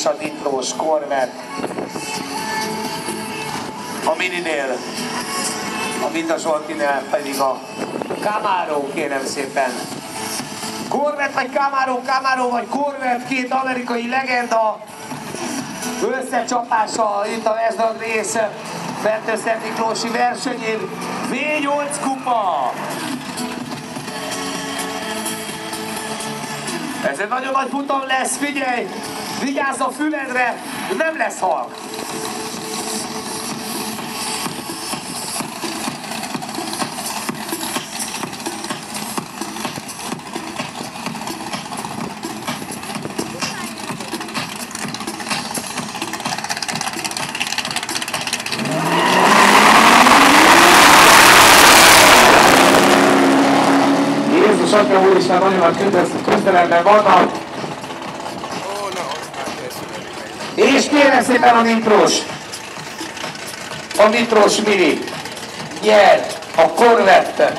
és a Nitrós Corvette. A Mininél, a Vita Zsoltinél pedig a Camaro, kérem szépen. Corvette vagy Camaro, Camaro vagy Corvette, két amerikai legenda összecsapása itt a Vezdag rész Fertőszent Miklósi versenyén. V8 kupa! Ez egy nagyon nagy futam lesz, figyelj! Vigyázz a füledre, nem lesz halk! Jézus Atya Úristen nagyon nagy köszönetben vannak. És kérem szépen a Nitros, a Nitros Mini nyer a Corvette